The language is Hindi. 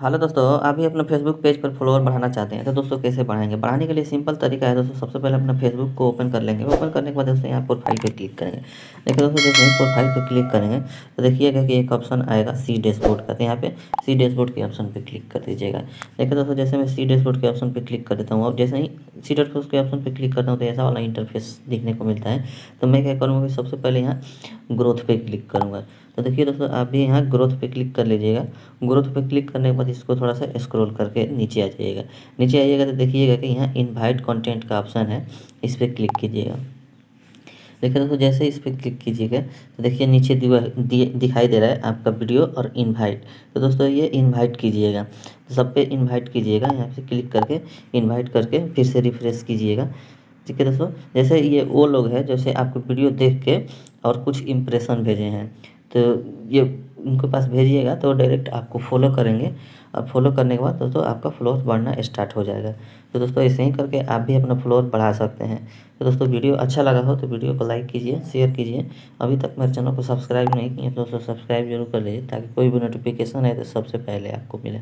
हेलो दोस्तों, आप भी अपना फेसबुक पेज पर फॉलोअर बढ़ाना चाहते हैं तो दोस्तों कैसे बढ़ाएँगे? बढ़ाने के लिए सिंपल तरीका है दोस्तों, सबसे पहले अपना फेसबुक को ओपन कर लेंगे। ओपन करने के बाद दोस्तों यहाँ प्रोफ़ाइल पे क्लिक करेंगे। देखिए दोस्तों जैसे ही प्रोफ़ाइल पे क्लिक करेंगे तो देखिएगा कि एक ऑप्शन आएगा सी डैशबोर्ड का तो यहाँ पे सी डैशबोर्ड के ऑप्शन पर क्लिक कर दीजिएगा। देखिए दोस्तों, जैसे मैं सी डैशबोर्ड के ऑप्शन पर क्लिक कर देता हूँ, अब जैसे ही सी डैशबोर्ड के ऑप्शन पर क्लिक करता हूँ तो ऐसा वाला इंटरफेस देखने को मिलता है। तो मैं क्या करूँगा कि सबसे पहले यहाँ ग्रोथ पे क्लिक करूँगा। तो देखिए दोस्तों, आप भी यहाँ ग्रोथ पे क्लिक कर लीजिएगा। ग्रोथ पे क्लिक करने के बाद इसको थोड़ा सा स्क्रॉल करके नीचे आ जाइएगा। नीचे आइएगा तो देखिएगा कि यहाँ इनवाइट कंटेंट का ऑप्शन है, इस पर क्लिक कीजिएगा। देखिए दोस्तों, जैसे इस पर क्लिक कीजिएगा तो देखिए नीचे दिखाई दे रहा है आपका वीडियो और इनवाइट तो दोस्तों, ये इनवाइट कीजिएगा। तो सब पे इनवाइट कीजिएगा, यहाँ पे क्लिक करके इनवाइट करके फिर से रिफ्रेश कीजिएगा। ठीक है दोस्तों, जैसे ये वो लोग हैं, जैसे आपको वीडियो देख के और कुछ इम्प्रेशन भेजे हैं। तो ये उनके पास भेजिएगा तो डायरेक्ट आपको फॉलो करेंगे। और फॉलो करने के बाद दोस्तों आपका फ्लोर बढ़ना स्टार्ट हो जाएगा। तो दोस्तों ऐसे ही करके आप भी अपना फ्लोर बढ़ा सकते हैं। तो दोस्तों वीडियो अच्छा लगा हो तो वीडियो को लाइक कीजिए शेयर कीजिए। अभी तक मेरे चैनल को सब्सक्राइब नहीं किए तो दोस्तों सब्सक्राइब ज़रूर कर लीजिए ताकि कोई भी नोटिफिकेशन है तो सबसे पहले आपको मिले।